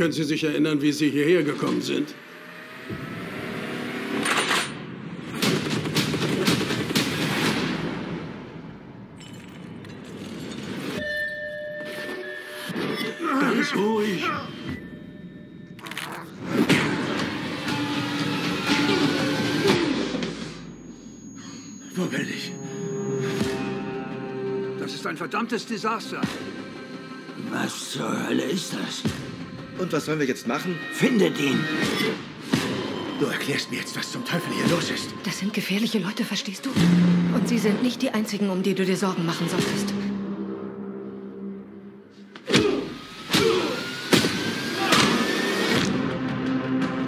Können Sie sich erinnern, wie Sie hierher gekommen sind? Ganz ruhig. Wo bin ich? Das ist ein verdammtes Desaster. Was zur Hölle ist das? Und was sollen wir jetzt machen? Findet ihn! Du erklärst mir jetzt, was zum Teufel hier los ist. Das sind gefährliche Leute, verstehst du? Und sie sind nicht die einzigen, um die du dir Sorgen machen solltest.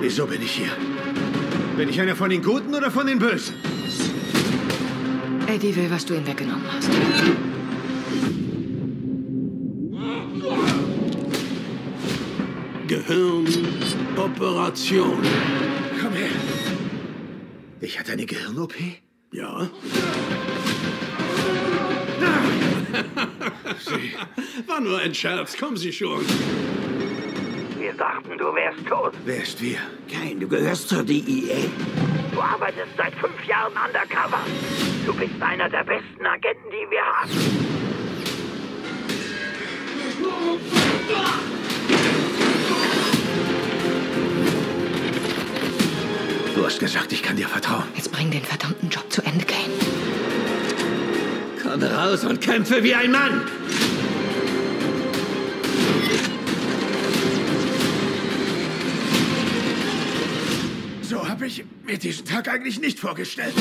Wieso bin ich hier? Bin ich einer von den Guten oder von den Bösen? Eddie will, was du ihm weggenommen hast. Gehirnoperation. Komm her. Ich hatte eine Gehirn-OP? Ja? Sie. War nur ein Scherz. Kommen Sie schon. Wir dachten, du wärst tot. Wer ist wir? Kein, du gehörst zur DEA. Du arbeitest seit fünf Jahren undercover. Du bist einer der besten Agenten, die wir haben. Du hast gesagt, ich kann dir vertrauen. Jetzt bring den verdammten Job zu Ende, Kane. Komm raus und kämpfe wie ein Mann. So habe ich mir diesen Tag eigentlich nicht vorgestellt.